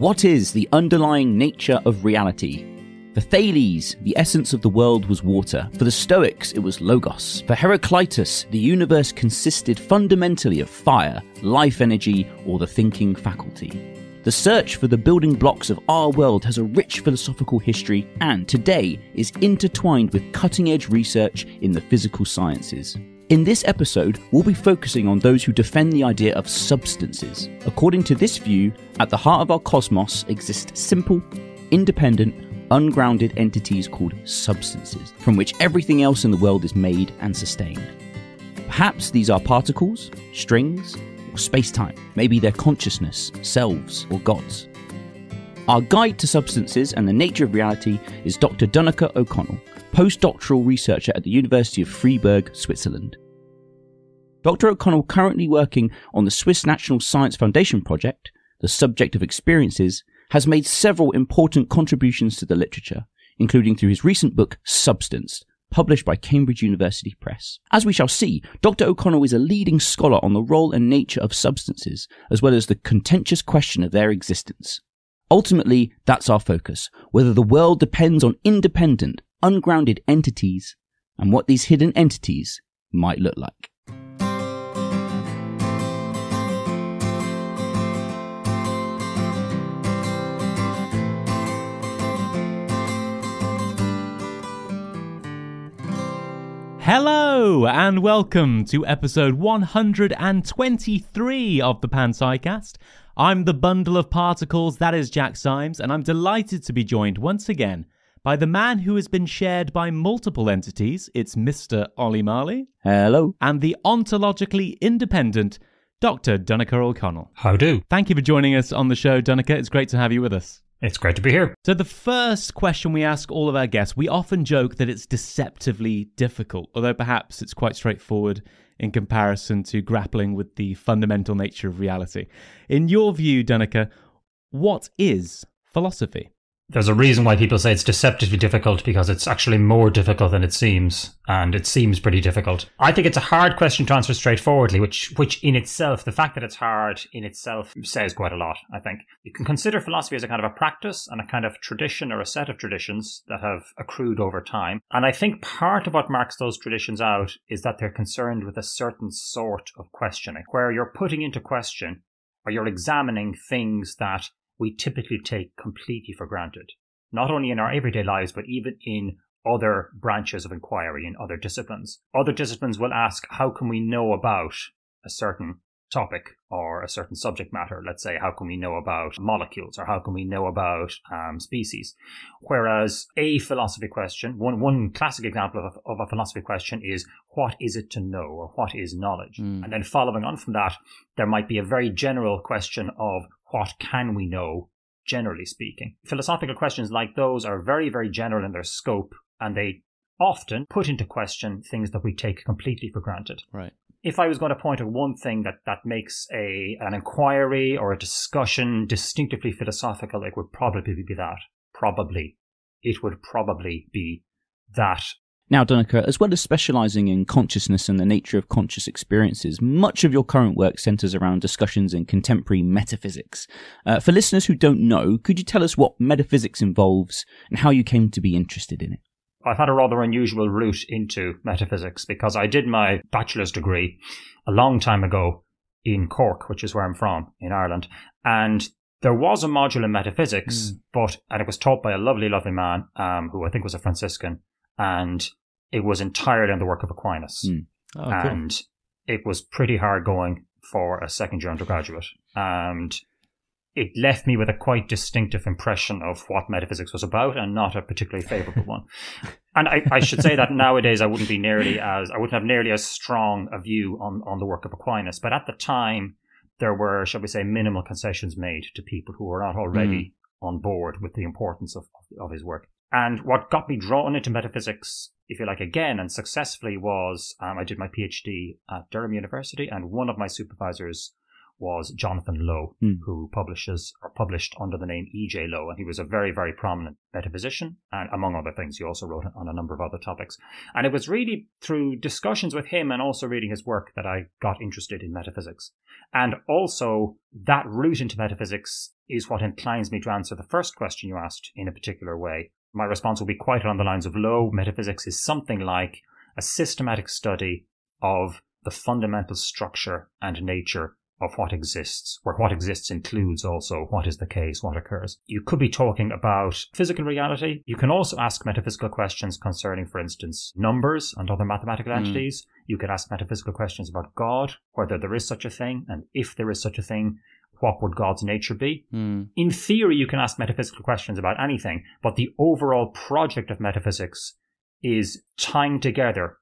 What is the underlying nature of reality? For Thales, the essence of the world was water. For the Stoics, it was logos. For Heraclitus, the universe consisted fundamentally of fire, life energy, or the thinking faculty. The search for the building blocks of our world has a rich philosophical history and today is intertwined with cutting edge research in the physical sciences. In this episode, we'll be focusing on those who defend the idea of substances. According to this view, at the heart of our cosmos exist simple, independent, ungrounded entities called substances, from which everything else in the world is made and sustained. Perhaps these are particles, strings, or space time, Maybe they're consciousness, selves, or gods. Our guide to substances and the nature of reality is Dr. Donnchadh O'Conaill, postdoctoral researcher at the University of Fribourg, Switzerland. Dr. O'Conaill, currently working on the Swiss National Science Foundation project, the subject of experiences, has made several important contributions to the literature, including through his recent book Substance, published by Cambridge University Press. As we shall see, Dr. O'Conaill is a leading scholar on the role and nature of substances, as well as the contentious question of their existence. Ultimately, that's our focus whether the world depends on independent, ungrounded entities, and what these hidden entities might look like. Hello and welcome to episode 123 of the Panpsycast. I'm the bundle of particles that is Jack Symes, and I'm delighted to be joined once again by the man who has been shared by multiple entities. It's Mr. Ollie Marley. Hello. And the ontologically independent Dr. Donnchadh O'Conaill. How do? Thank you for joining us on the show, Donnchadh. It's great to have you with us. It's great to be here. So, the first question we ask all of our guests, we often joke that it's deceptively difficult, although perhaps it's quite straightforward in comparison to grappling with the fundamental nature of reality. In your view, Donnchadh, what is philosophy? There's a reason why people say it's deceptively difficult because it's actually more difficult than it seems, and it seems pretty difficult. I think it's a hard question to answer straightforwardly, which, which in itself, the fact that it's hard in itself says quite a lot. I think you can consider philosophy as a kind of a practice and a kind of tradition or a set of traditions that have accrued over time, and I think part of what marks those traditions out is that they're concerned with a certain sort of questioning, where you're putting into question or you're examining things that we typically take completely for granted, not only in our everyday lives, but even in other branches of inquiry in other disciplines. Other disciplines will ask, how can we know about a certain topic or a certain subject matter? Let's say, how can we know about molecules or how can we know about um, species? Whereas a philosophy question, one, one classic example of, of a philosophy question is, what is it to know or what is knowledge? Mm. And then following on from that, there might be a very general question of what can we know, generally speaking. Philosophical questions like those are very, very general in their scope, and they often put into question things that we take completely for granted. Right. If I was going to point at one thing that, that makes a an inquiry or a discussion distinctively philosophical, it would probably be that. Probably. It would probably be that now, Donnchadh, as well as specializing in consciousness and the nature of conscious experiences, much of your current work centers around discussions in contemporary metaphysics. Uh, for listeners who don't know, could you tell us what metaphysics involves and how you came to be interested in it? I've had a rather unusual route into metaphysics because I did my bachelor's degree a long time ago in Cork, which is where I'm from, in Ireland. And there was a module in metaphysics, mm. but, and it was taught by a lovely, lovely man, um, who I think was a Franciscan. And it was entirely on the work of Aquinas. Mm. Oh, and cool. it was pretty hard going for a second year undergraduate. And it left me with a quite distinctive impression of what metaphysics was about and not a particularly favorable one. And I, I, should say that nowadays I wouldn't be nearly as, I wouldn't have nearly as strong a view on, on the work of Aquinas. But at the time, there were, shall we say, minimal concessions made to people who were not already mm. on board with the importance of, of his work. And what got me drawn into metaphysics, if you like, again and successfully was um, I did my PhD at Durham University, and one of my supervisors was Jonathan Lowe, mm. who publishes or published under the name E.J. Lowe, and he was a very, very prominent metaphysician, and among other things, he also wrote on a number of other topics. And it was really through discussions with him and also reading his work that I got interested in metaphysics. And also that route into metaphysics is what inclines me to answer the first question you asked in a particular way. My response will be quite along the lines of Lowe. Metaphysics is something like a systematic study of the fundamental structure and nature of what exists, where what exists includes also what is the case, what occurs. You could be talking about physical reality. You can also ask metaphysical questions concerning, for instance, numbers and other mathematical mm. entities. You could ask metaphysical questions about God, whether there is such a thing, and if there is such a thing, what would God's nature be? Mm. In theory, you can ask metaphysical questions about anything, but the overall project of metaphysics is tying together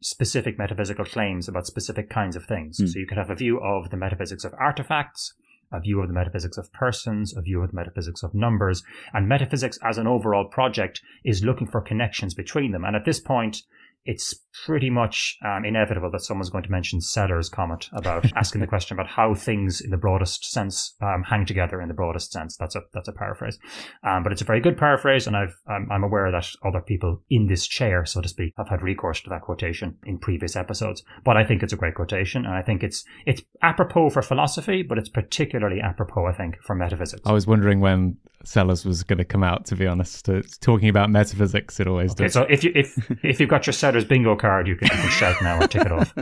specific metaphysical claims about specific kinds of things. Mm. So you could have a view of the metaphysics of artifacts, a view of the metaphysics of persons, a view of the metaphysics of numbers, and metaphysics as an overall project is looking for connections between them. And at this point, it's pretty much um, inevitable that someone's going to mention Sellars' comment about asking the question about how things in the broadest sense um, hang together in the broadest sense. That's a that's a paraphrase, um, but it's a very good paraphrase, and I've I'm, I'm, aware that other people in this chair, so to speak, have had recourse to that quotation in previous episodes. But I think it's a great quotation, and I think it's it's apropos for philosophy, but it's particularly apropos, I think, for metaphysics. I was wondering when Sellars was going to come out. To be honest, it's talking about metaphysics, it always okay, does. So if you if if you've got your Sellars bingo card, you can, you can shout now and tick it off.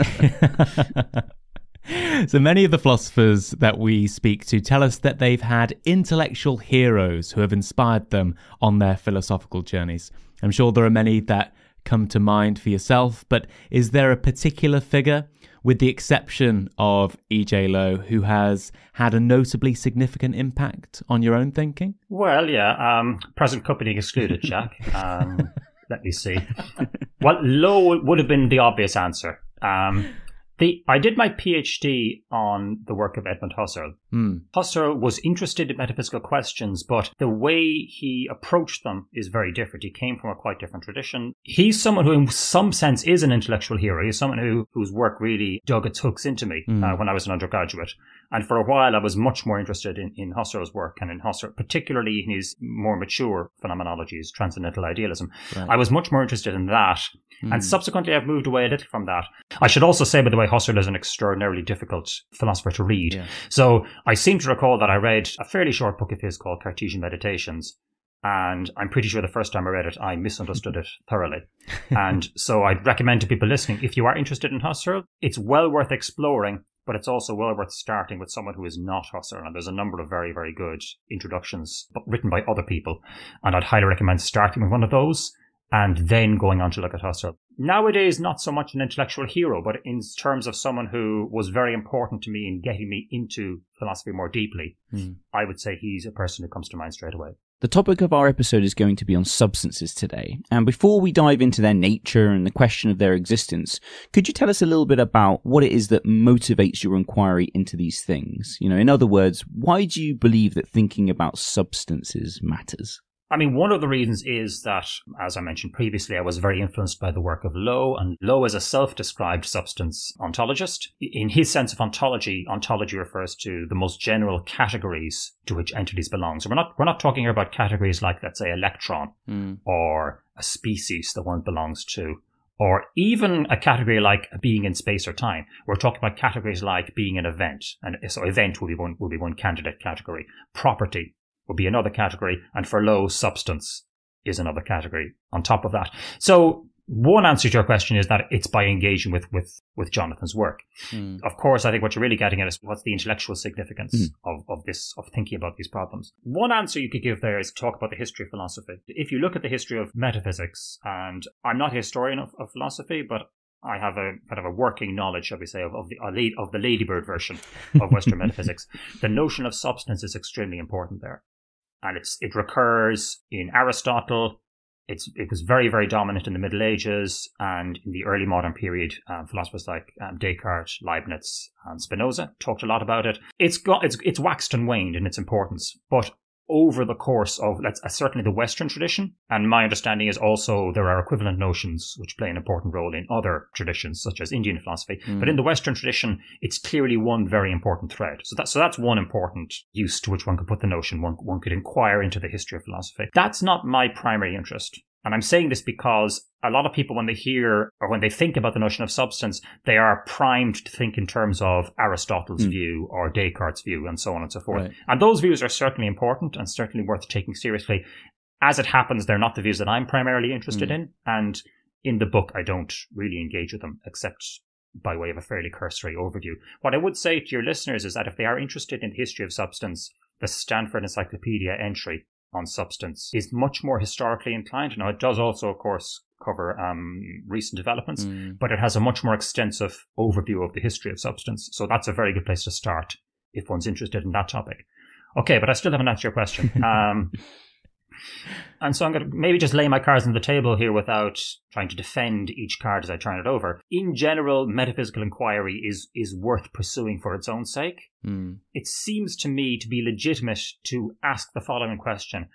so many of the philosophers that we speak to tell us that they've had intellectual heroes who have inspired them on their philosophical journeys. I'm sure there are many that come to mind for yourself, but is there a particular figure with the exception of E.J. Lowe, who has had a notably significant impact on your own thinking? Well, yeah, um, present company excluded, Jack. Um, let me see. well, Lowe would have been the obvious answer. Um, the I did my PhD on the work of Edmund Husserl. Mm. Husserl was interested in metaphysical questions, but the way he approached them is very different. He came from a quite different tradition. He's someone who, in some sense, is an intellectual hero. He's someone who whose work really dug its hooks into me mm. uh, when I was an undergraduate. And for a while, I was much more interested in, in Husserl's work and in Husserl, particularly in his more mature phenomenologies, transcendental idealism. Right. I was much more interested in that. Mm. And subsequently, I've moved away a little from that. I should also say, by the way, Husserl is an extraordinarily difficult philosopher to read. Yeah. So I seem to recall that I read a fairly short book of his called Cartesian Meditations. And I'm pretty sure the first time I read it, I misunderstood it thoroughly. and so I'd recommend to people listening, if you are interested in Husserl, it's well worth exploring but it's also well worth starting with someone who is not Husserl. And there's a number of very, very good introductions written by other people. And I'd highly recommend starting with one of those and then going on to look at Husserl. Nowadays, not so much an intellectual hero, but in terms of someone who was very important to me in getting me into philosophy more deeply, mm. I would say he's a person who comes to mind straight away. The topic of our episode is going to be on substances today. And before we dive into their nature and the question of their existence, could you tell us a little bit about what it is that motivates your inquiry into these things? You know, in other words, why do you believe that thinking about substances matters? I mean, one of the reasons is that, as I mentioned previously, I was very influenced by the work of Lowe, and Lowe is a self-described substance ontologist. In his sense of ontology, ontology refers to the most general categories to which entities belong. So we're not, we're not talking here about categories like, let's say, electron mm. or a species that one belongs to or even a category like being in space or time. We're talking about categories like being an event, and so event will be one will be one candidate category. Property, would be another category, and for Lowe substance is another category on top of that. So one answer to your question is that it's by engaging with with with Jonathan's work. Mm. Of course, I think what you're really getting at is what's the intellectual significance mm. of, of this of thinking about these problems. One answer you could give there is talk about the history of philosophy. If you look at the history of metaphysics, and I'm not a historian of, of philosophy, but I have a kind of a working knowledge, shall we say, of, of the of the Ladybird version of Western metaphysics. The notion of substance is extremely important there and it's it recurs in Aristotle. It's it was very very dominant in the Middle Ages and in the early modern period. Um, philosophers like um, Descartes, Leibniz, and Spinoza talked a lot about it. It's got it's it's waxed and waned in its importance, but over the course of let's uh, certainly the Western tradition. And my understanding is also there are equivalent notions which play an important role in other traditions, such as Indian philosophy. Mm. But in the Western tradition, it's clearly one very important thread. So that so that's one important use to which one could put the notion. One one could inquire into the history of philosophy. That's not my primary interest. And I'm saying this because a lot of people, when they hear or when they think about the notion of substance, they are primed to think in terms of Aristotle's mm. view or Descartes' view and so on and so forth. Right. And those views are certainly important and certainly worth taking seriously. As it happens, they're not the views that I'm primarily interested mm. in. And in the book, I don't really engage with them except by way of a fairly cursory overview. What I would say to your listeners is that if they are interested in the history of substance, the Stanford Encyclopedia entry on substance is much more historically inclined. Now, it does also, of course, cover um, recent developments, mm. but it has a much more extensive overview of the history of substance. So that's a very good place to start if one's interested in that topic. Okay, but I still haven't answered your question. Um, and so I'm going to maybe just lay my cards on the table here without trying to defend each card as I turn it over. In general, metaphysical inquiry is is worth pursuing for its own sake. Mm. It seems to me to be legitimate to ask the following question: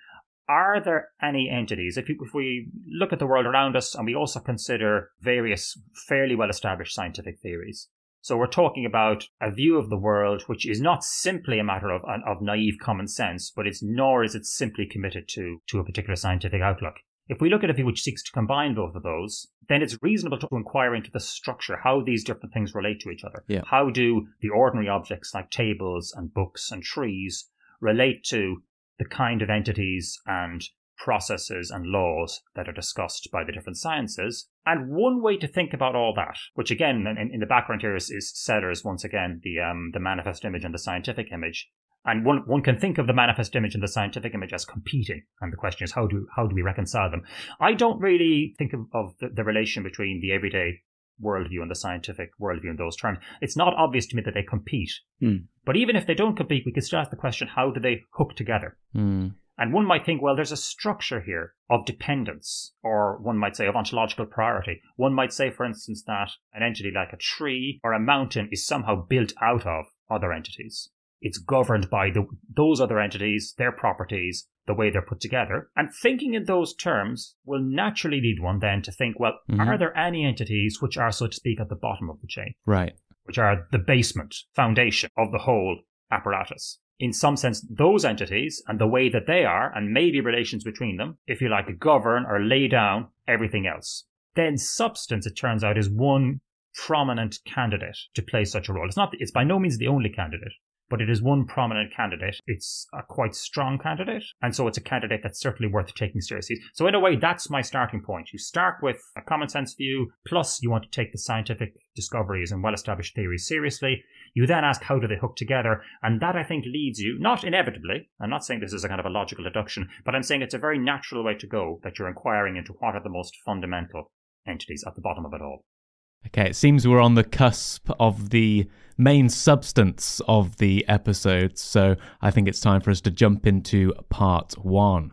Are there any entities, if, you, if we look at the world around us and we also consider various fairly well established scientific theories, so we're talking about a view of the world which is not simply a matter of, of naive common sense, but it's nor is it simply committed to, to a particular scientific outlook. If we look at a view which seeks to combine both of those, then it's reasonable to inquire into the structure, how these different things relate to each other. Yeah. How do the ordinary objects like tables and books and trees relate to the kind of entities and processes and laws that are discussed by the different sciences. And one way to think about all that, which again in, in the background here is, is Sellars once again the um, the manifest image and the scientific image. And one one can think of the manifest image and the scientific image as competing. And the question is how do how do we reconcile them? I don't really think of, of the, the relation between the everyday worldview and the scientific worldview in those terms. It's not obvious to me that they compete. Mm. But even if they don't compete, we can still ask the question, how do they hook together? Mm. And one might think, well, there's a structure here of dependence, or one might say of ontological priority. One might say, for instance, that an entity like a tree or a mountain is somehow built out of other entities. It's governed by the, those other entities, their properties, the way they're put together. And thinking in those terms will naturally lead one then to think, well, mm-hmm. are there any entities which are, so to speak, at the bottom of the chain? Right. Which are the basement, foundation of the whole apparatus in some sense, those entities and the way that they are, and maybe relations between them, if you like, govern or lay down everything else. Then substance, it turns out, is one prominent candidate to play such a role. It's not, it's by no means the only candidate, but it is one prominent candidate. It's a quite strong candidate. And so it's a candidate that's certainly worth taking seriously. So in a way, that's my starting point. You start with a common sense view, plus you want to take the scientific discoveries and well established theories seriously. You then ask how do they hook together? And that I think leads you, not inevitably, I'm not saying this is a kind of a logical deduction, but I'm saying it's a very natural way to go that you're inquiring into what are the most fundamental entities at the bottom of it all. Okay, it seems we're on the cusp of the main substance of the episode, so I think it's time for us to jump into part one.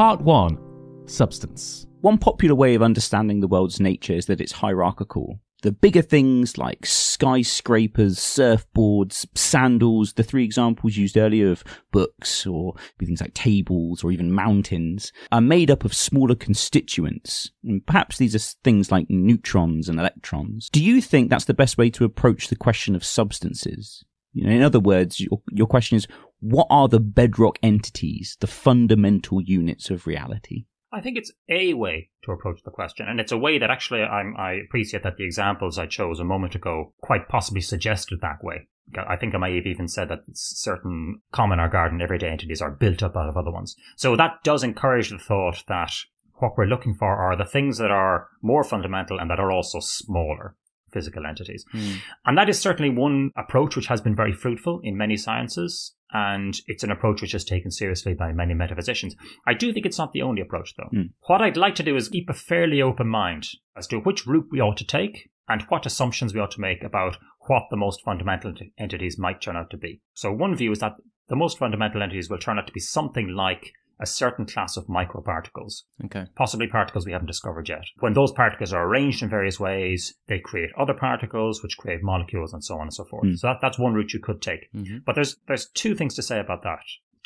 Part 1 Substance. One popular way of understanding the world's nature is that it's hierarchical. The bigger things like skyscrapers, surfboards, sandals, the three examples used earlier of books or things like tables or even mountains, are made up of smaller constituents. And perhaps these are things like neutrons and electrons. Do you think that's the best way to approach the question of substances? You know, in other words, your, your question is, what are the bedrock entities, the fundamental units of reality? I think it's a way to approach the question, and it's a way that actually I'm, i appreciate that the examples I chose a moment ago quite possibly suggested that way. I think I might have even said that certain common or garden everyday entities are built up out of other ones. So that does encourage the thought that what we're looking for are the things that are more fundamental and that are also smaller physical entities. Mm. And that is certainly one approach which has been very fruitful in many sciences. And it's an approach which is taken seriously by many metaphysicians. I do think it's not the only approach, though. Mm. What I'd like to do is keep a fairly open mind as to which route we ought to take and what assumptions we ought to make about what the most fundamental entities might turn out to be. So, one view is that the most fundamental entities will turn out to be something like a certain class of microparticles. Okay. Possibly particles we haven't discovered yet. When those particles are arranged in various ways, they create other particles, which create molecules and so on and so forth. Mm. So that, that's one route you could take. Mm-hmm. But there's, there's two things to say about that,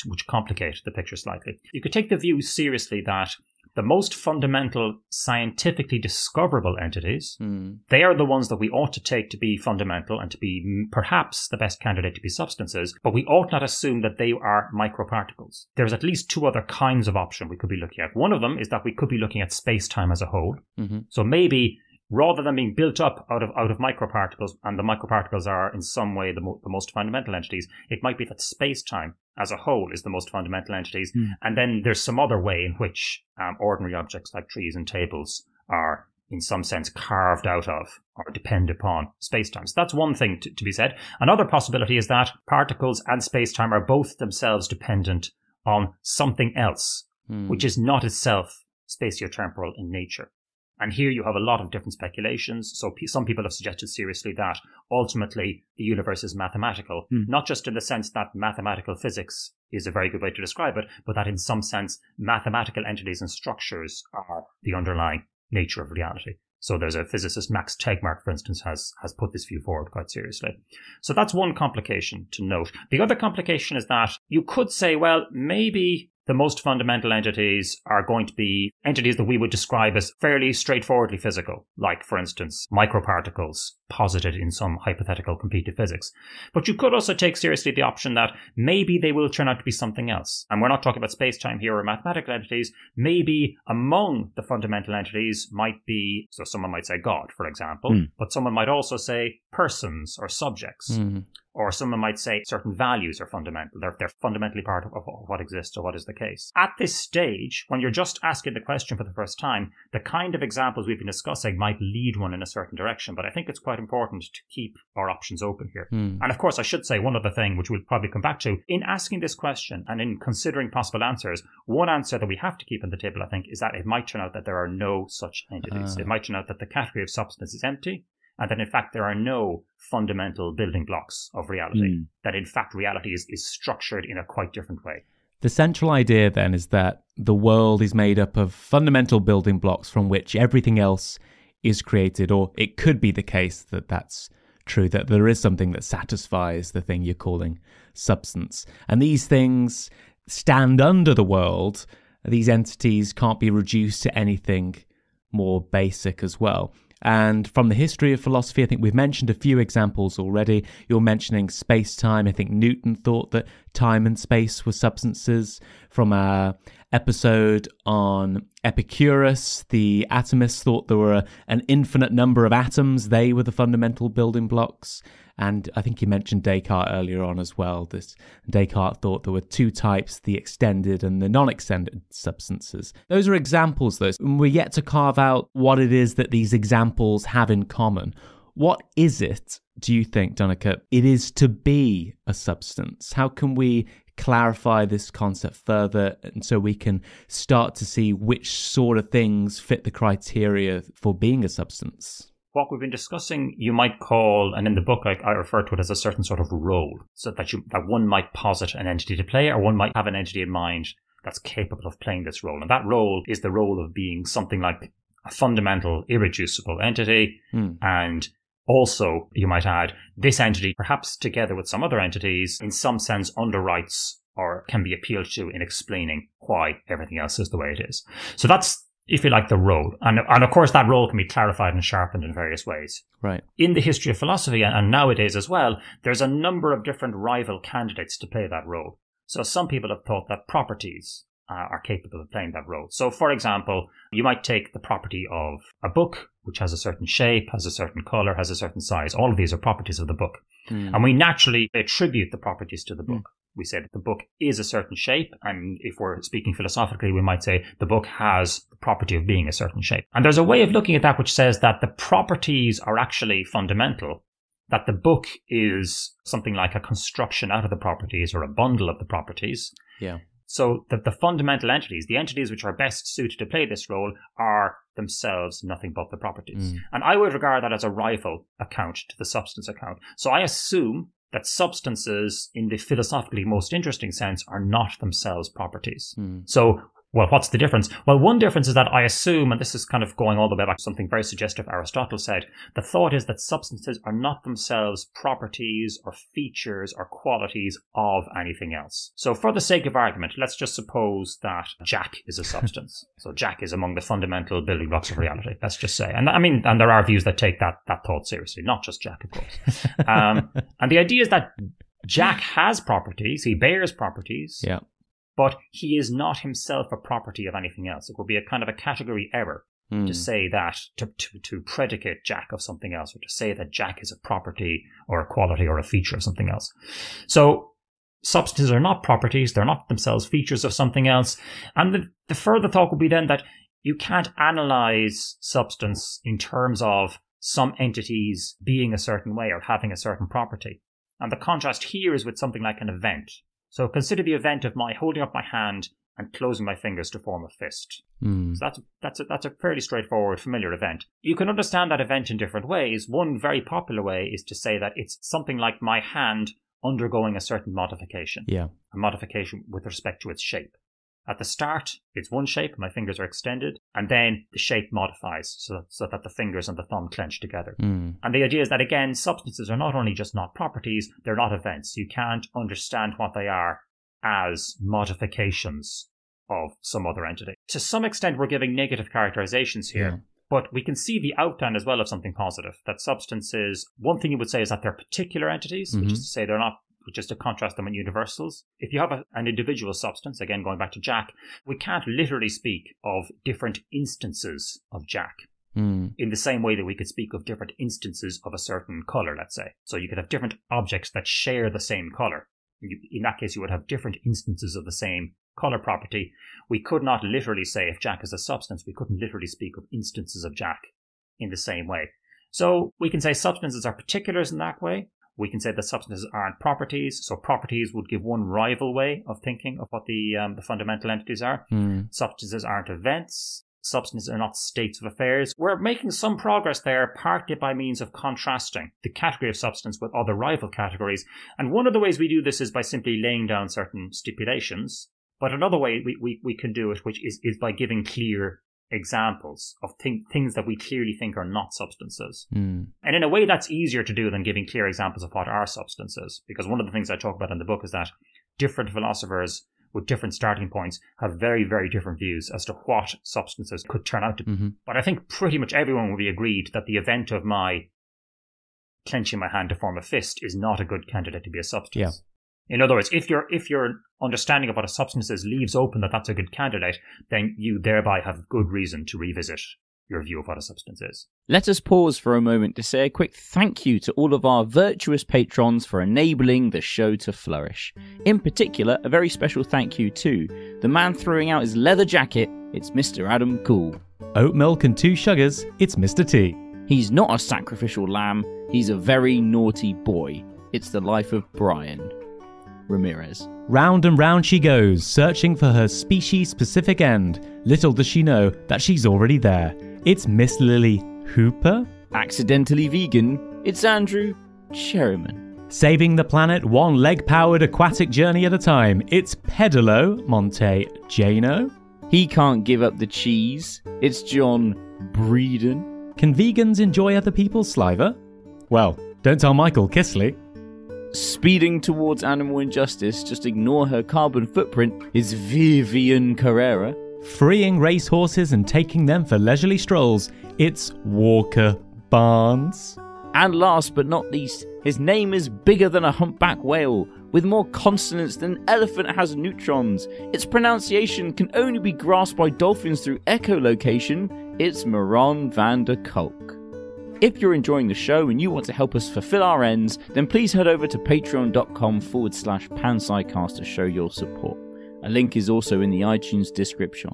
which complicate the picture slightly. You could take the view seriously that the most fundamental scientifically discoverable entities, Mm. they are the ones that we ought to take to be fundamental and to be perhaps the best candidate to be substances, but we ought not assume that they are microparticles. There's at least two other kinds of option we could be looking at. One of them is that we could be looking at space-time as a whole. hmm So maybe rather than being built up out of out of microparticles, and the microparticles are in some way the, mo- the most fundamental entities, it might be that space-time as a whole is the most fundamental entities, Hmm. and then there's some other way in which um, ordinary objects like trees and tables are in some sense carved out of or depend upon space-time. So that's one thing to, to be said. Another possibility is that particles and space-time are both themselves dependent on something else, Mm. which is not itself spatiotemporal in nature. And here you have a lot of different speculations. So pe- some people have suggested seriously that ultimately the universe is mathematical, Hmm. not just in the sense that mathematical physics is a very good way to describe it, but that in some sense mathematical entities and structures are the underlying nature of reality. So there's a physicist, Max Tegmark, for instance, has, has put this view forward quite seriously. So that's one complication to note. The other complication is that you could say, well, maybe the most fundamental entities are going to be entities that we would describe as fairly straightforwardly physical, like, for instance, microparticles posited in some hypothetical completed physics. But you could also take seriously the option that maybe they will turn out to be something else. And we're not talking about space-time here or mathematical entities. Maybe among the fundamental entities might be, so someone might say God, for example, Hmm. but someone might also say persons or subjects Mm. Or someone might say certain values are fundamental. They're, they're fundamentally part of, of what exists or what is the case. At this stage, when you're just asking the question for the first time, the kind of examples we've been discussing might lead one in a certain direction. But I think it's quite important to keep our options open here. Mm. And of course, I should say one other thing, which we'll probably come back to. In asking this question and in considering possible answers, one answer that we have to keep on the table, I think, is that it might turn out that there are no such entities. Ah. It might turn out that the category of substance is empty, and that in fact there are no fundamental building blocks of reality. Mm. That in fact reality is, is structured in a quite different way. The central idea then is that the world is made up of fundamental building blocks from which everything else is created, or it could be the case that that's true, that there is something that satisfies the thing you're calling substance. And these things stand under the world. These entities can't be reduced to anything more basic as well. And from the history of philosophy, I think we've mentioned a few examples already. You're mentioning space time. I think Newton thought that time and space were substances. From our episode on Epicurus, the atomists thought there were an infinite number of atoms. They were the fundamental building blocks. And I think you mentioned Descartes earlier on as well. This Descartes thought there were two types, the extended and the non-extended substances. Those are examples, though. And we're yet to carve out what it is that these examples have in common. What is it, do you think, Donnchadh, it is to be a substance? How can we clarify this concept further and so we can start to see which sort of things fit the criteria for being a substance? What we've been discussing, you might call, and in the book I, I refer to it as a certain sort of role, so that you that one might posit an entity to play, or one might have an entity in mind that's capable of playing this role, and that role is the role of being something like a fundamental, irreducible entity, Hmm. and also, you might add, this entity, perhaps together with some other entities, in some sense underwrites or can be appealed to in explaining why everything else is the way it is. So that's, if you like, the role. And, and of course, that role can be clarified and sharpened in various ways. Right. In the history of philosophy and- nowadays as well, there's a number of different rival candidates to play that role. So some people have thought that properties uh, are capable of playing that role. So, for example, you might take the property of a book, which has a certain shape, has a certain color, has a certain size. All of these are properties of the book. Hmm. And we naturally attribute the properties to the book. We say that the book is a certain shape. And if we're speaking philosophically, we might say the book has the property of being a certain shape. And there's a way of looking at that which says that the properties are actually fundamental. That the book is something like a construction out of the properties or a bundle of the properties. Yeah. So the, the fundamental entities, the entities which are best suited to play this role, are themselves nothing but the properties. Mm. And I would regard that as a rival account to the substance account. So I assume that substances, in the philosophically most interesting sense, are not themselves properties. Hmm. So Well, what's the difference? Well, one difference is that I assume, and this is kind of going all the way back to something very suggestive Aristotle said, the thought is that substances are not themselves properties or features or qualities of anything else. So for the sake of argument, let's just suppose that Jack is a substance. so Jack is among the fundamental building blocks of reality, let's just say. And I mean, and there are views that take that, that thought seriously, not just Jack, of course. um, and the idea is that Jack has properties, he bears properties. Yeah but he is not himself a property of anything else. It would be a kind of a category error mm. to say that, to, to, to predicate Jack of something else, or to say that Jack is a property or a quality or a feature of something else. So substances are not properties, they're not themselves features of something else. And the, the further thought would be then that you can't analyze substance in terms of some entities being a certain way or having a certain property. And the contrast here is with something like an event. So consider the event of my holding up my hand and closing my fingers to form a fist. Mm. So that's that's a, that's a fairly straightforward, familiar event. You can understand that event in different ways. One very popular way is to say that it's something like my hand undergoing a certain modification. Yeah, a modification with respect to its shape. At the start, it's one shape, my fingers are extended, and then the shape modifies so, so that the fingers and the thumb clench together. Mm. And the idea is that, again, substances are not only just not properties, they're not events. You can't understand what they are as modifications of some other entity. To some extent, we're giving negative characterizations here. Yeah. But we can see the outline as well of something positive. That substances, one thing you would say is that they're particular entities, mm-hmm. which is to say they're not just to contrast them with universals. If you have a, an individual substance, again going back to Jack, we can't literally speak of different instances of Jack. Mm. In the same way that we could speak of different instances of a certain color, let's say. So you could have different objects that share the same color. In that case, you would have different instances of the same color property. We could not literally say if Jack is a substance, we couldn't literally speak of instances of Jack in the same way. So we can say substances are particulars in that way, we can say that substances aren't properties. So properties would give one rival way of thinking of what the um, the fundamental entities are. Mm. Substances aren't events. Substances are not states of affairs. We're making some progress there, partly by means of contrasting the category of substance with other rival categories. And one of the ways we do this is by simply laying down certain stipulations. But another way we, we, we can do it, which is, is by giving clear examples of th- things that we clearly think are not substances. Mm. And in a way, that's easier to do than giving clear examples of what are substances. Because one of the things I talk about in the book is that different philosophers with different starting points have very, very different views as to what substances could turn out to be. Mm-hmm. But I think pretty much everyone will be agreed that the event of my clenching my hand to form a fist is not a good candidate to be a substance. Yeah. In other words, if your if your understanding of what a substance is leaves open that that's a good candidate, then you thereby have good reason to revisit your view of what a substance is. Let us pause for a moment to say a quick thank you to all of our virtuous patrons for enabling the show to flourish. In particular, a very special thank you to the man throwing out his leather jacket, it's Mr. Adam Cool. Oat milk and two sugars, it's Mr. T. He's not a sacrificial lamb, he's a very naughty boy. It's the life of Brian. Ramirez. Round and round she goes, searching for her species specific end. Little does she know that she's already there. It's Miss Lily Hooper? Accidentally vegan, it's Andrew Cherryman. Saving the planet one leg powered aquatic journey at a time, it's Pedalo Monte Jano. He can't give up the cheese, it's John Breeden. Can vegans enjoy other people's sliver? Well, don't tell Michael Kisley speeding towards animal injustice, just ignore her carbon footprint, is Vivian Carrera. Freeing racehorses and taking them for leisurely strolls, it's Walker Barnes. And last but not least, his name is bigger than a humpback whale, with more consonants than an elephant has neutrons. Its pronunciation can only be grasped by dolphins through echolocation. It's Maron van der Kolk. If you're enjoying the show and you want to help us fulfill our ends, then please head over to patreon.com forward slash panpsycast to show your support. A link is also in the iTunes description.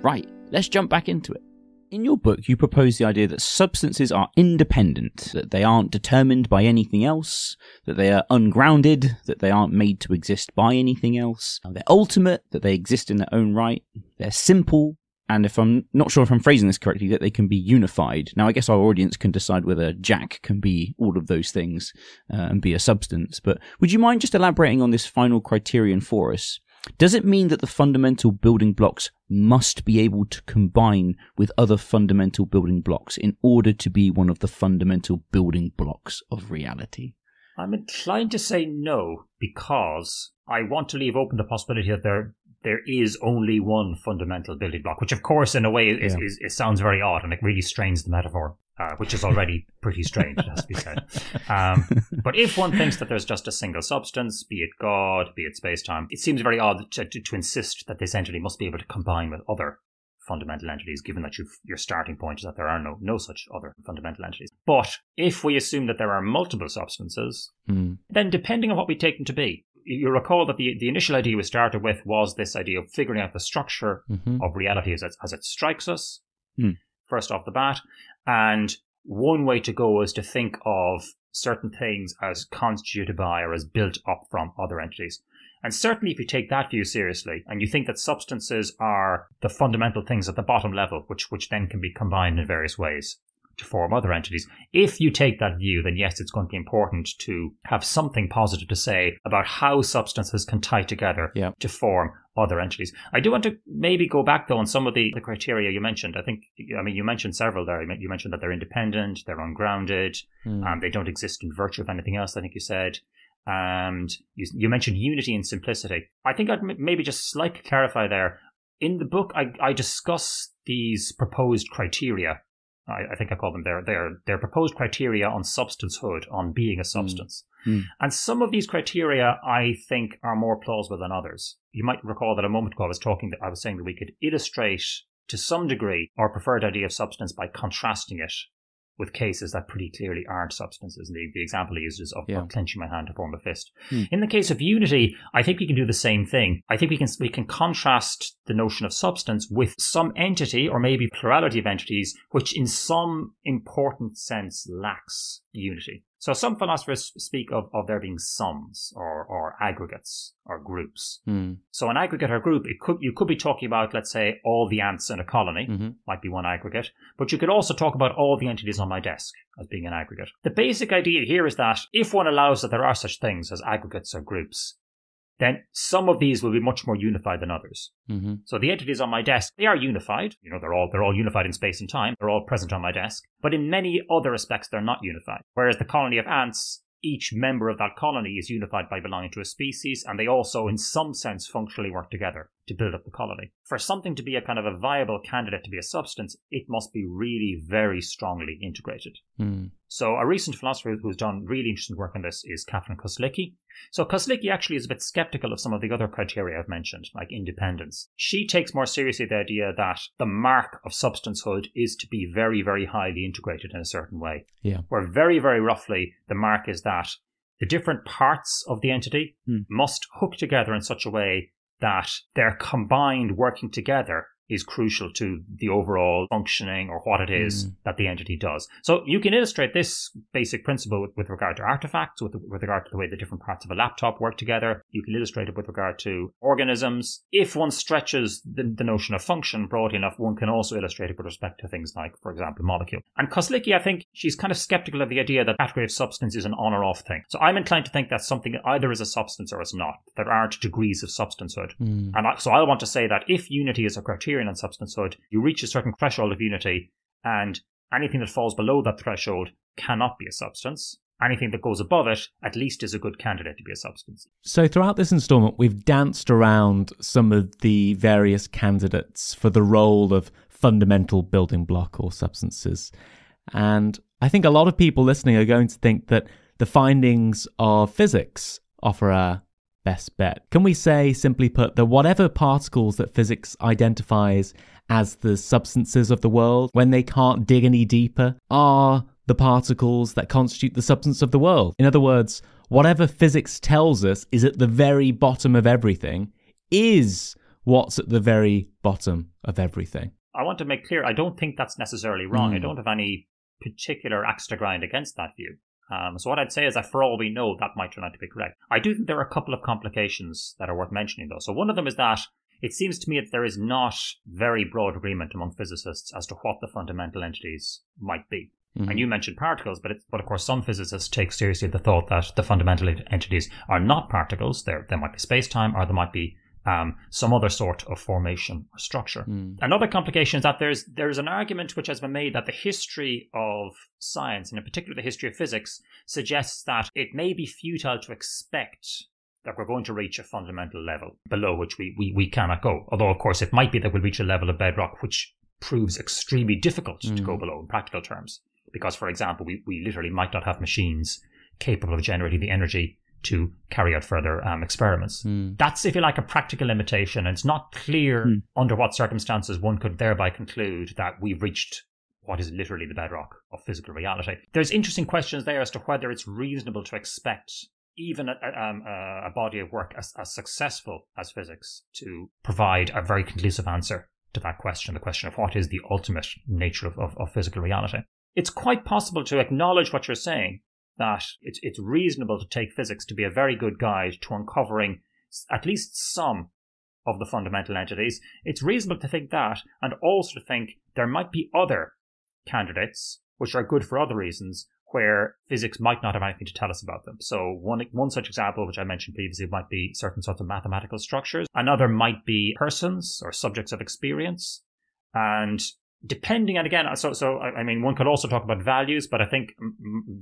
Right, let's jump back into it. In your book, you propose the idea that substances are independent, that they aren't determined by anything else, that they are ungrounded, that they aren't made to exist by anything else. They're ultimate, that they exist in their own right. They're simple, and if I'm not sure if I'm phrasing this correctly, that they can be unified. Now, I guess our audience can decide whether Jack can be all of those things uh, and be a substance. But would you mind just elaborating on this final criterion for us? Does it mean that the fundamental building blocks must be able to combine with other fundamental building blocks in order to be one of the fundamental building blocks of reality? I'm inclined to say no because I want to leave open the possibility that there there is only one fundamental building block, which of course in a way is, Yeah. is, it sounds very odd and it really strains the metaphor, uh, which is already pretty strange, it has to be said. Um, but if one thinks that there's just a single substance, be it God, be it space-time, it seems very odd to, to, to insist that this entity must be able to combine with other fundamental entities, given that you've, your starting point is that there are no, no such other fundamental entities. But if we assume that there are multiple substances, Hmm. then depending on what we take them to be, you recall that the, the initial idea we started with was this idea of figuring out the structure Mhm. of reality as it, as it strikes us, Hmm. first off the bat. And one way to go is to think of certain things as constituted by or as built up from other entities. And certainly, if you take that view seriously and you think that substances are the fundamental things at the bottom level, which, which then can be combined in various ways to form other entities, if you take that view, then yes, it's going to be important to have something positive to say about how substances can tie together Yeah. to form other entities. I do want to maybe go back though on some of the, the criteria you mentioned. I think, I mean, you mentioned several there. You mentioned that they're independent, they're ungrounded, Hmm. um, they don't exist in virtue of anything else, I think you said. And you, you mentioned unity and simplicity. I think I'd m- maybe just slightly clarify there. In the book, I, I discuss these proposed criteria. I, I think I call them their, their, their proposed criteria on substancehood, on being a substance. Mm. And some of these criteria I think are more plausible than others. You might recall that a moment ago I was talking that I was saying that we could illustrate to some degree our preferred idea of substance by contrasting it with cases that pretty clearly aren't substances. And the, the example used is of, Yeah. of clenching my hand to form a fist. Hmm. In the case of unity, I think we can do the same thing. I think we can we can contrast the notion of substance with some entity or maybe plurality of entities which in some important sense lacks unity. So some philosophers speak of, of there being sums or, or aggregates or groups. Hmm. So an aggregate or group, it could you could be talking about, let's say, all the ants in a colony Mhm. might be one aggregate, but you could also talk about all the entities on my desk as being an aggregate. The basic idea here is that if one allows that there are such things as aggregates or groups, then some of these will be much more unified than others. Mhm. So the entities on my desk, they are unified. You know, they're all they're all unified in space and time. They're all present on my desk. But in many other respects, they're not unified. Whereas the colony of ants, each member of that colony is unified by belonging to a species, and they also, in some sense, functionally work together to build up the colony. For something to be a kind of a viable candidate to be a substance, it must be really very strongly integrated. Hmm. So a recent philosopher who's done really interesting work on this is Kathrin Koslicki. So Koslicki actually is a bit skeptical of some of the other criteria I've mentioned, like independence. She takes more seriously the idea that the mark of substancehood is to be very, very highly integrated in a certain way. Yeah. Where very, very roughly the mark is that the different parts of the entity Hmm. must hook together in such a way that they're combined working together is crucial to the overall functioning or what it is Mm. that the entity does. So you can illustrate this basic principle with, with regard to artifacts, with, with regard to the way the different parts of a laptop work together. You can illustrate it with regard to organisms. If one stretches the, the notion of function broadly enough, one can also illustrate it with respect to things like, for example, molecule. And Koslicki, I think she's kind of skeptical of the idea that category of substance is an on or off thing. So I'm inclined to think that something either is a substance or it's not. There aren't degrees of substancehood. Hmm. And I, so I want to say that if unity is a criterion on substancehood, you reach a certain threshold of unity, and anything that falls below that threshold cannot be a substance. Anything that goes above it, at least, is a good candidate to be a substance. So, throughout this installment, we've danced around some of the various candidates for the role of fundamental building block or substances. And I think a lot of people listening are going to think that the findings of physics offer a best bet. Can we say, simply put, that whatever particles that physics identifies as the substances of the world, when they can't dig any deeper, are the particles that constitute the substance of the world? In other words, whatever physics tells us is at the very bottom of everything is what's at the very bottom of everything. I want to make clear, I don't think that's necessarily wrong. I Mm. don't have any particular axe to grind against that view. Um, so what I'd say is that for all we know, that might turn out to be correct. I do think there are a couple of complications that are worth mentioning, though. So one of them is that it seems to me that there is not very broad agreement among physicists as to what the fundamental entities might be. Mhm. And you mentioned particles, but it's, but of course some physicists take seriously the thought that the fundamental entities are not particles. They're, they might be space-time or they might be um, some other sort of formation or structure. Mm. Another complication is that there's there's an argument which has been made that the history of science, and in particular the history of physics, suggests that it may be futile to expect that we're going to reach a fundamental level below which we, we, we cannot go. Although, of course, it might be that we'll reach a level of bedrock which proves extremely difficult mm. to go below in practical terms. Because, for example, we, we literally might not have machines capable of generating the energy to carry out further um, experiments. Mm. That's, if you like, a practical limitation. And it's not clear mm. under what circumstances one could thereby conclude that we've reached what is literally the bedrock of physical reality. There's interesting questions there as to whether it's reasonable to expect even a, um, a body of work as, as successful as physics to provide a very conclusive answer to that question, the question of what is the ultimate nature of, of, of physical reality. It's quite possible to acknowledge what you're saying, that it's, it's reasonable to take physics to be a very good guide to uncovering at least some of the fundamental entities. It's reasonable to think that, and also to think there might be other candidates which are good for other reasons, where physics might not have anything to tell us about them. So one one such example, which I mentioned previously, might be certain sorts of mathematical structures. Another might be persons or subjects of experience, and depending and again so so i mean one could also talk about values but i think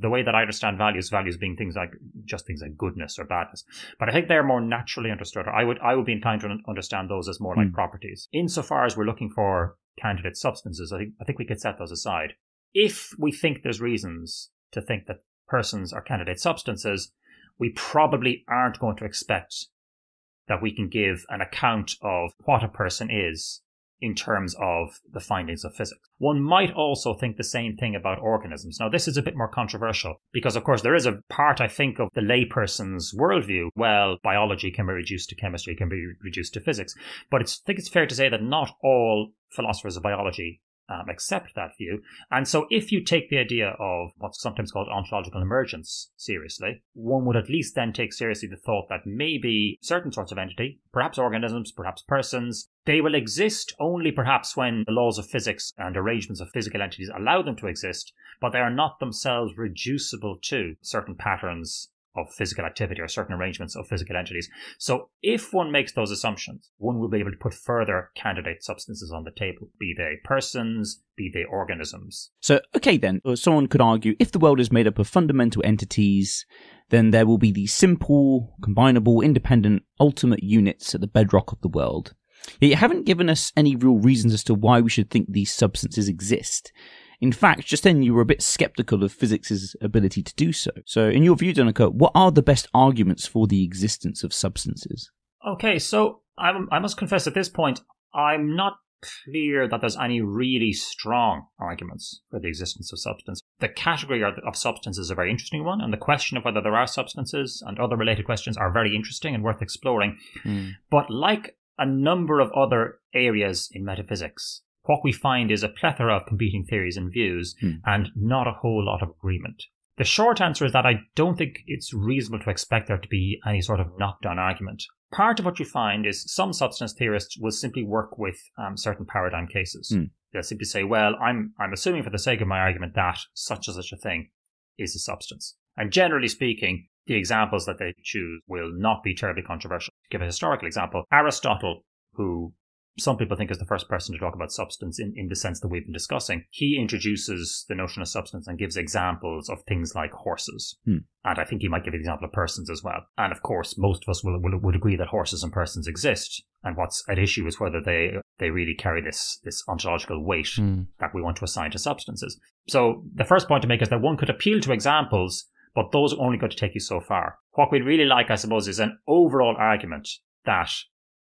the way that i understand values values being things like just things like goodness or badness. But i think they're more naturally understood. I would i would be inclined to understand those as more like mm. properties. Insofar as we're looking for candidate substances i think i think we could set those aside. If we think there's reasons to think that persons are candidate substances we probably aren't going to expect that we can give an account of what a person is in terms of the findings of physics. One might also think the same thing about organisms. Now, this is a bit more controversial because, of course, there is a part, I think, of the layperson's worldview. Well, biology can be reduced to chemistry, can be reduced to physics. But I think it's fair to say that not all philosophers of biology um, accept that view. And so, if you take the idea of what's sometimes called ontological emergence seriously, one would at least then take seriously the thought that maybe certain sorts of entity, perhaps organisms, perhaps persons, they will exist only perhaps when the laws of physics and arrangements of physical entities allow them to exist, but they are not themselves reducible to certain patterns of physical activity or certain arrangements of physical entities. So if one makes those assumptions, one will be able to put further candidate substances on the table, be they persons, be they organisms. So, okay then, uh, someone could argue if the world is made up of fundamental entities, then there will be these simple, combinable, independent, ultimate units at the bedrock of the world. Yet you haven't given us any real reasons as to why we should think these substances exist. In fact, just then you were a bit skeptical of physics' ability to do so. So, in your view, Donnchadh, what are the best arguments for the existence of substances? Okay, so I'm, I must confess at this point, I'm not clear that there's any really strong arguments for the existence of substance. The category of substance is a very interesting one, and the question of whether there are substances and other related questions are very interesting and worth exploring. Mm. But like a number of other areas in metaphysics, what we find is a plethora of competing theories and views hmm. and not a whole lot of agreement. The short answer is that I don't think it's reasonable to expect there to be any sort of knockdown argument. Part of what you find is some substance theorists will simply work with um, certain paradigm cases. Hmm. They'll simply say, well, I'm, I'm assuming for the sake of my argument that such and such a thing is a substance. And generally speaking, the examples that they choose will not be terribly controversial. To give a historical example, Aristotle, who some people think is the first person to talk about substance in, in the sense that we've been discussing. He introduces the notion of substance and gives examples of things like horses. Hmm. And I think he might give an example of persons as well. And of course, most of us will, will, would agree that horses and persons exist. And what's at issue is whether they, they really carry this, this ontological weight hmm. that we want to assign to substances. So the first point to make is that one could appeal to examples, but those are only going to take you so far. What we'd really like, I suppose, is an overall argument that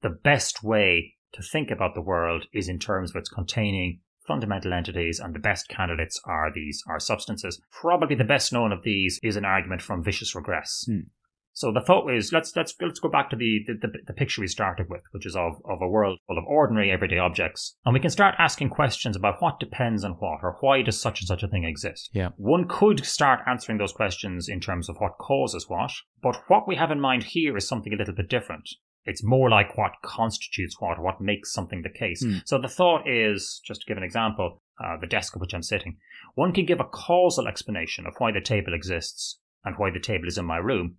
the best way to think about the world is in terms of its containing fundamental entities and the best candidates are these are substances. Probably the best known of these is an argument from vicious regress. Hmm. So the thought was let's let's let's go back to the, the, the picture we started with, which is of, of a world full of ordinary everyday objects, and we can start asking questions about what depends on what, or why does such and such a thing exist. Yeah. One could start answering those questions in terms of what causes what, but what we have in mind here is something a little bit different. It's more like what constitutes what, what makes something the case. Mm. So the thought is, just to give an example, uh, the desk at which I'm sitting, one can give a causal explanation of why the table exists and why the table is in my room.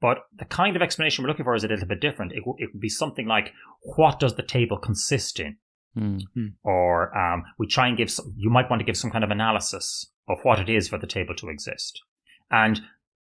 But the kind of explanation we're looking for is a little bit different. It, w- it would be something like, what does the table consist in? Mm. Or um, we try and give some, you might want to give some kind of analysis of what it is for the table to exist. And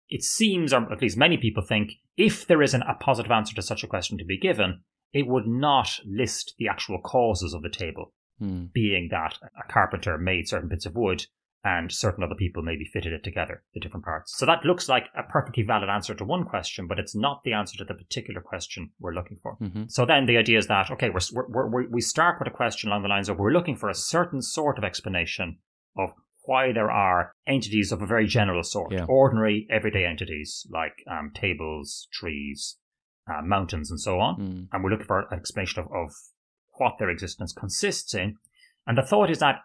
it seems, or at least many people think, if there is an, a positive answer to such a question to be given, it would not list the actual causes of the table, Mm. being that a carpenter made certain bits of wood and certain other people maybe fitted it together, the different parts. So that looks like a perfectly valid answer to one question, but it's not the answer to the particular question we're looking for. hmm So then the idea is that, okay, we're, we're, we're, we start with a question along the lines of we're looking for a certain sort of explanation of why there are entities of a very general sort, Yeah. ordinary everyday entities like um, tables, trees, uh, mountains, and so on. Mm. And we're looking for an explanation of, of what their existence consists in. And the thought is that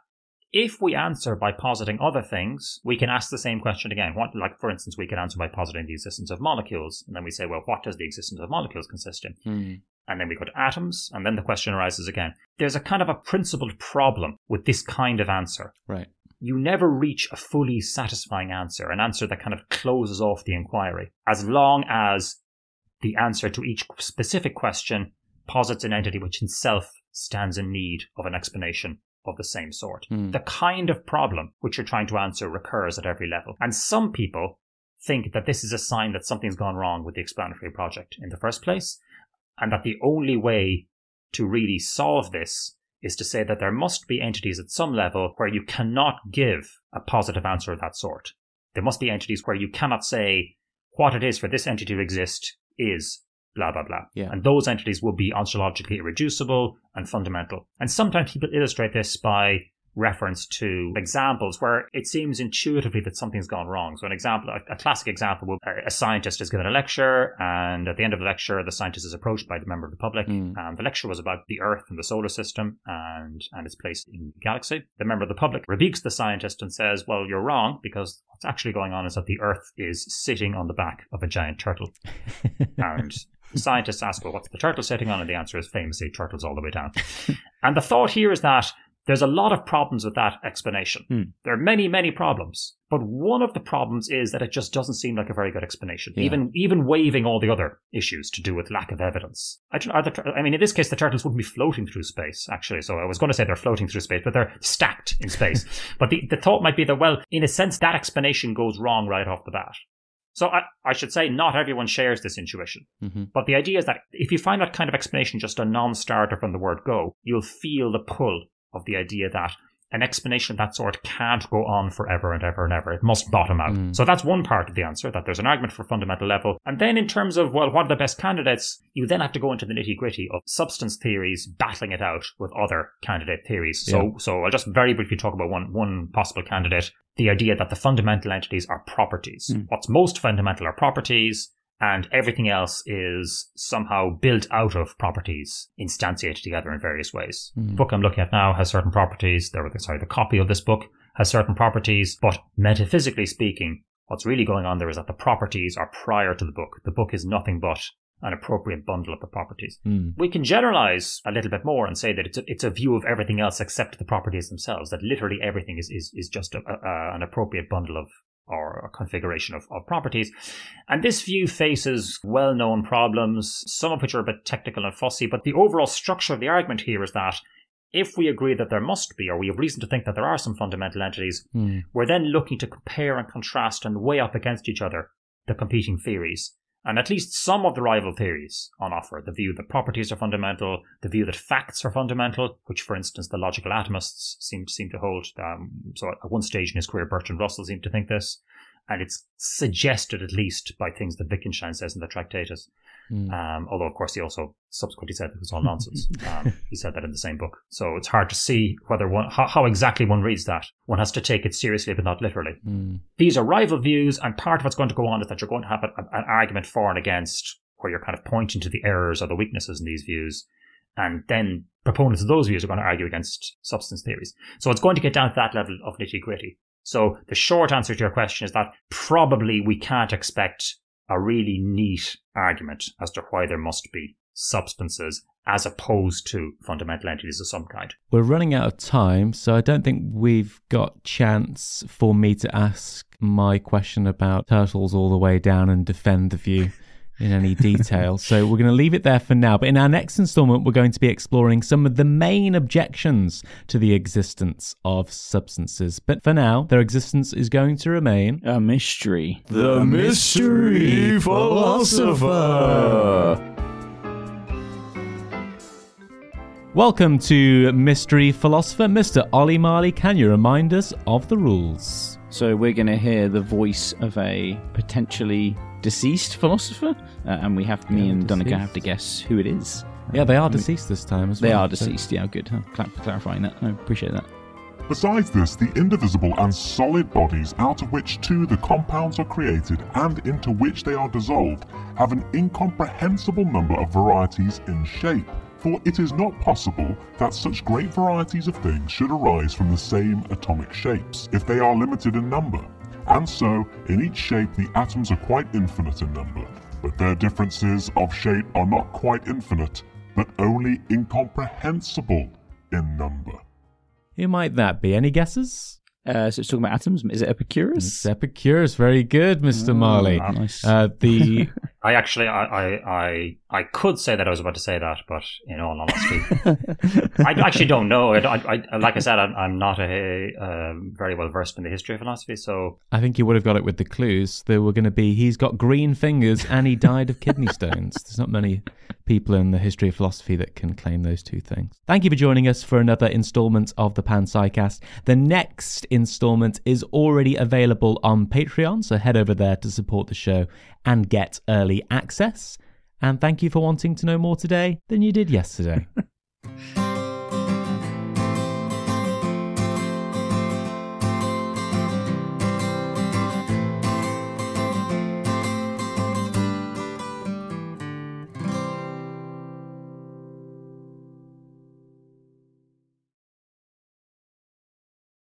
if we answer by positing other things, we can ask the same question again. What, like, for instance, we can answer by positing the existence of molecules. And then we say, well, what does the existence of molecules consist in? Mm. and then we go to atoms, and then the question arises again. There's a kind of a principled problem with this kind of answer. Right. You never reach a fully satisfying answer, an answer that kind of closes off the inquiry, as long as the answer to each specific question posits an entity which itself stands in need of an explanation of the same sort. Mm. The kind of problem which you're trying to answer recurs at every level. And some people think that this is a sign that something's gone wrong with the explanatory project in the first place, and that the only way to really solve this is to say that there must be entities at some level where you cannot give a positive answer of that sort. There must be entities where you cannot say what it is for this entity to exist is blah blah blah. Yeah. And those entities will be ontologically irreducible and fundamental. And sometimes people illustrate this by reference to examples where it seems intuitively that something's gone wrong. So an example, a, classic example would a scientist is given a lecture and at the end of the lecture, the scientist is approached by the member of the public. Mm. And the lecture was about the Earth and the solar system and, and its place in the galaxy. The member of the public rebukes the scientist and says, well, you're wrong because what's actually going on is that the Earth is sitting on the back of a giant turtle. and the scientists ask, well, what's the turtle sitting on? And the answer is famously turtles all the way down. and the thought here is that there's a lot of problems with that explanation. Hmm. There are many, many problems. But one of the problems is that it just doesn't seem like a very good explanation, Yeah. even even waiving all the other issues to do with lack of evidence. I, don't, are the, I mean, in this case, the turtles wouldn't be floating through space, actually. So I was going to say they're floating through space, but they're stacked in space. but the, the thought might be that, well, in a sense, that explanation goes wrong right off the bat. So I, I should say not everyone shares this intuition. hmm But the idea is that if you find that kind of explanation just a non-starter from the word go, you'll feel the pull of the idea that an explanation of that sort can't go on forever and ever and ever. It must bottom out. Mm. So that's one part of the answer, that there's an argument for fundamental level. And then in terms of, well, what are the best candidates? You then have to go into the nitty gritty of substance theories battling it out with other candidate theories. So, so I'll just very briefly talk about one, one possible candidate. The idea that the fundamental entities are properties. Mm. What's most fundamental are properties and everything else is somehow built out of properties instantiated together in various ways. Mm. The book I'm looking at now has certain properties. The, sorry, the copy of this book has certain properties, but metaphysically speaking, what's really going on there is that the properties are prior to the book. The book is nothing but an appropriate bundle of the properties. Mm. We can generalize a little bit more and say that it's a, it's a view of everything else except the properties themselves, that literally everything is, is, is just a, a, an appropriate bundle of or a configuration of, of properties. And this view faces well known problems, some of which are a bit technical and fussy, but the overall structure of the argument here is that if we agree that there must be, or we have reason to think that there are some fundamental entities, Mm. we're then looking to compare and contrast and weigh up against each other the competing theories. And at least some of the rival theories on offer the view that properties are fundamental, the view that facts are fundamental, which, for instance, the logical atomists seem, seem to hold. Um, so, at one stage in his career, Bertrand Russell seemed to think this. And it's suggested, at least, by things that Wittgenstein says in the Tractatus. Mm. Um, although, of course, he also subsequently said it was all nonsense. um, he said that in the same book. So it's hard to see whether one, how, how exactly one reads that. One has to take it seriously, but not literally. Mm. These are rival views, and part of what's going to go on is that you're going to have a, an argument for and against, where you're kind of pointing to the errors or the weaknesses in these views. And then proponents of those views are going to argue against substance theories. So it's going to get down to that level of nitty gritty. So the short answer to your question is that probably we can't expect a really neat argument as to why there must be substances as opposed to fundamental entities of some kind. We're running out of time, so I don't think we've got chance for me to ask my question about turtles all the way down and defend the view in any detail. so we're going to leave it there for now. But in our next installment, we're going to be exploring some of the main objections to the existence of substances. But for now, their existence is going to remain A mystery. The Mystery Philosopher. Welcome to Mystery Philosopher. Mr. Ollie Marley, can you remind us of the rules? So we're going to hear the voice of a potentially deceased philosopher, uh, and we have me Yeah, and Donnchadh deceased. have to guess who it is. Yeah, they are deceased this time as well. They are so- deceased. Yeah, good. Huh? Cla- clarifying that. I appreciate that. Besides this, the indivisible and solid bodies out of which too the compounds are created and into which they are dissolved have an incomprehensible number of varieties in shape. For it is not possible that such great varieties of things should arise from the same atomic shapes, if they are limited in number. And so, in each shape, the atoms are quite infinite in number, but their differences of shape are not quite infinite, but only incomprehensible in number. Who might that be? Any guesses? Uh, so it's talking about atoms. Is it Epicurus? It's Epicurus. Very good, Mr. Marley. Ah, nice. Uh, the I actually, I, I, I, I could say that I was about to say that, but in all honesty, I actually don't know. I, I, I- like I said, I'm, I'm not a um, very well versed in the history of philosophy, so I think you would have got it with the clues. There were going to be he's got green fingers and he died of kidney stones. There's not many people in the history of philosophy that can claim those two things. Thank you for joining us for another installment of the Panpsycast. The next installment is already available on Patreon, so head over there to support the show and get early access. And thank you for wanting to know more today than you did yesterday.